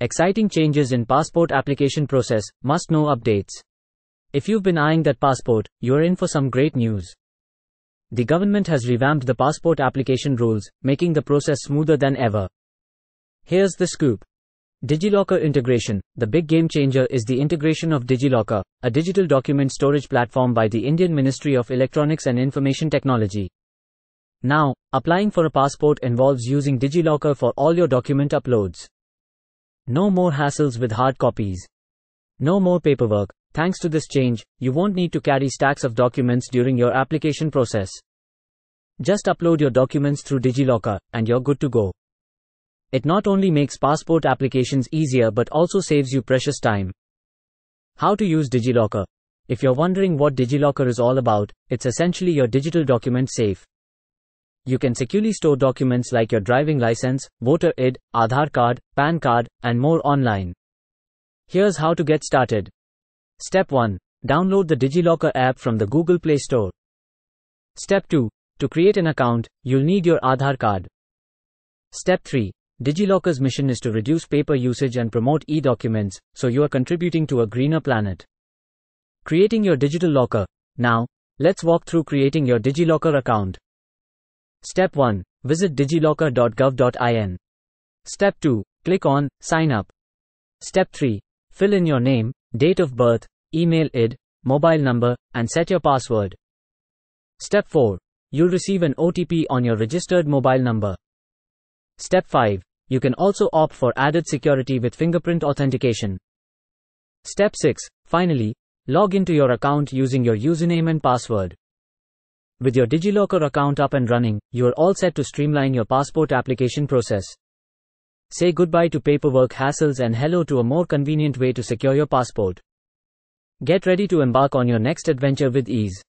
Exciting changes in passport application process, must know updates. If you've been eyeing that passport, you're in for some great news. The government has revamped the passport application rules, making the process smoother than ever. Here's the scoop. DigiLocker integration. The big game changer is the integration of DigiLocker, a digital document storage platform by the Indian Ministry of Electronics and Information Technology. Now, applying for a passport involves using DigiLocker for all your document uploads. No more hassles with hard copies. No more paperwork. Thanks to this change, you won't need to carry stacks of documents during your application process. Just upload your documents through DigiLocker, and you're good to go. It not only makes passport applications easier but also saves you precious time. How to use DigiLocker? If you're wondering what DigiLocker is all about, it's essentially your digital document safe. You can securely store documents like your driving license, voter ID, Aadhaar card, PAN card, and more online. Here's how to get started. Step 1. Download the DigiLocker app from the Google Play Store. Step 2. To create an account, you'll need your Aadhaar card. Step 3. DigiLocker's mission is to reduce paper usage and promote e-documents, so you are contributing to a greener planet. Creating your digital locker. Now, let's walk through creating your DigiLocker account. Step 1. Visit digilocker.gov.in. Step 2. Click on Sign up. Step 3. Fill in your name, date of birth, email ID, mobile number, and set your password. Step 4. You'll receive an OTP on your registered mobile number. Step 5. You can also opt for added security with fingerprint authentication. Step 6. Finally, log into your account using your username and password. With your DigiLocker account up and running, you are all set to streamline your passport application process. Say goodbye to paperwork hassles and hello to a more convenient way to secure your passport. Get ready to embark on your next adventure with ease.